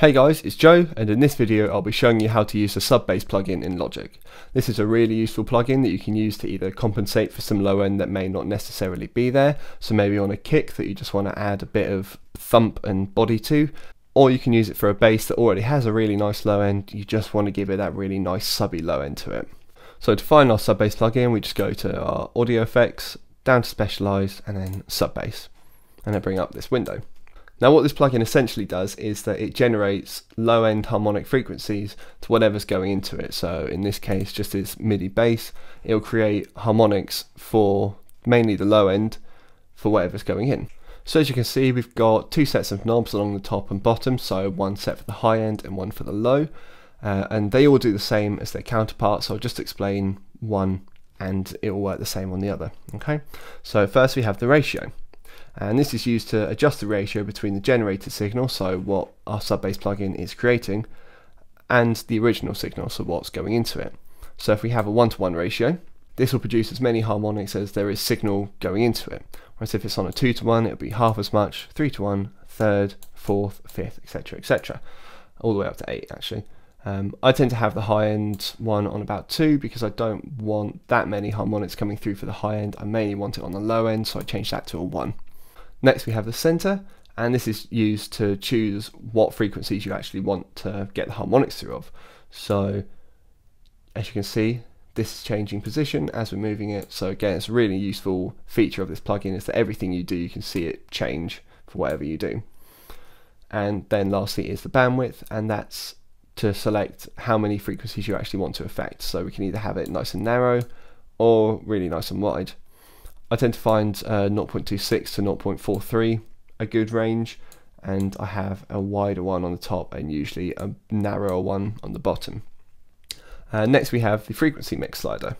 Hey guys, it's Joe and in this video I'll be showing you how to use the sub-bass plugin in Logic. This is a really useful plugin that you can use to either compensate for some low end that may not necessarily be there, so maybe on a kick that you just want to add a bit of thump and body to, or you can use it for a bass that already has a really nice low end, you just want to give it that really nice subby low end to it. So to find our sub-bass plugin we just go to our audio effects, down to specialize and then sub-bass, and then bring up this window. Now what this plugin essentially does is that it generates low end harmonic frequencies to whatever's going into it. So in this case just this MIDI bass, it'll create harmonics for mainly the low end for whatever's going in. So as you can see we've got two sets of knobs along the top and bottom, so one set for the high end and one for the low. Uh, and they all do the same as their counterparts, so I'll just explain one and it will work the same on the other. Okay, so first we have the ratio and this is used to adjust the ratio between the generated signal, so what our sub-bass plugin is creating, and the original signal, so what's going into it. So if we have a one-to-one -one ratio, this will produce as many harmonics as there is signal going into it. Whereas if it's on a two to one, it'll be half as much, three to one, third, fourth, fifth, etc., etc., all the way up to eight actually. Um, I tend to have the high end one on about two because I don't want that many harmonics coming through for the high end. I mainly want it on the low end, so I change that to a one. Next we have the center and this is used to choose what frequencies you actually want to get the harmonics through of. So as you can see this is changing position as we're moving it so again it's a really useful feature of this plugin is that everything you do you can see it change for whatever you do. And then lastly is the bandwidth and that's to select how many frequencies you actually want to affect. So we can either have it nice and narrow or really nice and wide. I tend to find uh, 0.26 to 0.43 a good range and I have a wider one on the top and usually a narrower one on the bottom. Uh, next we have the frequency mix slider.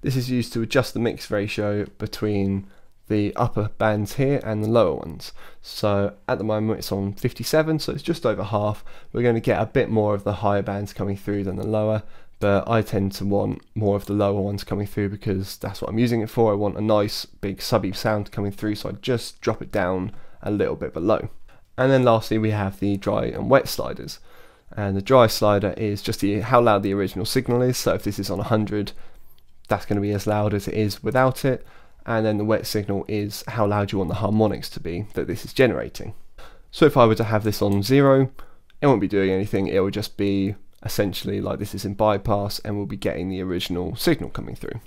This is used to adjust the mix ratio between the upper bands here and the lower ones. So at the moment it's on 57 so it's just over half. We're going to get a bit more of the higher bands coming through than the lower but I tend to want more of the lower ones coming through because that's what I'm using it for. I want a nice big subby sound coming through, so I just drop it down a little bit below. And then lastly, we have the dry and wet sliders. And the dry slider is just the, how loud the original signal is. So if this is on 100, that's going to be as loud as it is without it. And then the wet signal is how loud you want the harmonics to be that this is generating. So if I were to have this on zero, it won't be doing anything. It will just be essentially like this is in bypass and we'll be getting the original signal coming through.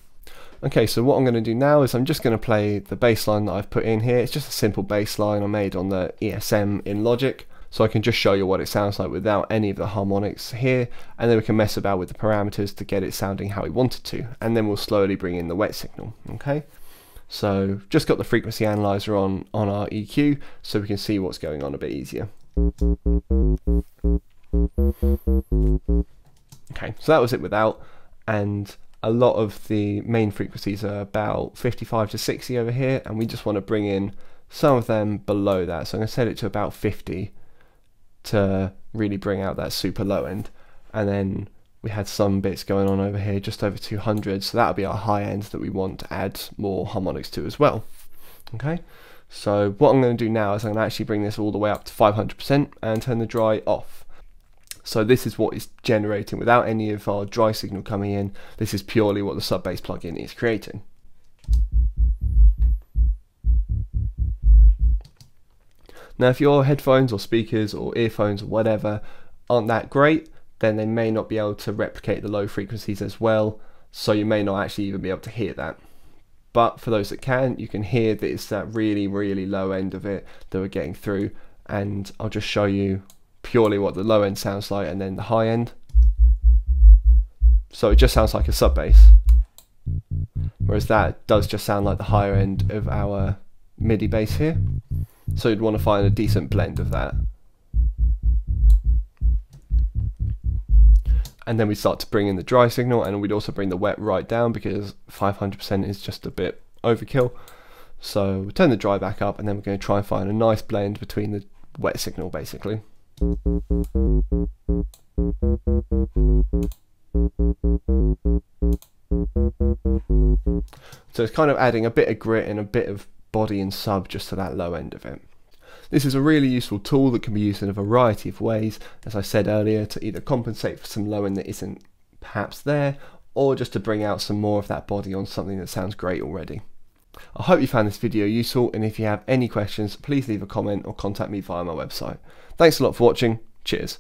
Okay, so what I'm going to do now is I'm just going to play the bass line that I've put in here. It's just a simple bass line I made on the ESM in Logic. So I can just show you what it sounds like without any of the harmonics here. And then we can mess about with the parameters to get it sounding how we want it to. And then we'll slowly bring in the wet signal, okay? So just got the frequency analyzer on, on our EQ so we can see what's going on a bit easier. Okay, so that was it without, and a lot of the main frequencies are about 55 to 60 over here, and we just want to bring in some of them below that. So I'm going to set it to about 50 to really bring out that super low end. And then we had some bits going on over here, just over 200, so that'll be our high end that we want to add more harmonics to as well. Okay, so what I'm going to do now is I'm going to actually bring this all the way up to 500% and turn the dry off. So this is what is generating without any of our dry signal coming in. This is purely what the sub-bass plugin is creating. Now if your headphones or speakers or earphones or whatever aren't that great, then they may not be able to replicate the low frequencies as well, so you may not actually even be able to hear that. But for those that can, you can hear that it's that really, really low end of it that we're getting through, and I'll just show you purely what the low end sounds like and then the high end. So it just sounds like a sub bass. Whereas that does just sound like the higher end of our MIDI bass here. So you'd want to find a decent blend of that. And then we start to bring in the dry signal and we'd also bring the wet right down because 500% is just a bit overkill. So we turn the dry back up and then we're going to try and find a nice blend between the wet signal basically. So it's kind of adding a bit of grit and a bit of body and sub just to that low end of it. This is a really useful tool that can be used in a variety of ways, as I said earlier, to either compensate for some low end that isn't perhaps there, or just to bring out some more of that body on something that sounds great already. I hope you found this video useful, and if you have any questions, please leave a comment or contact me via my website. Thanks a lot for watching, cheers.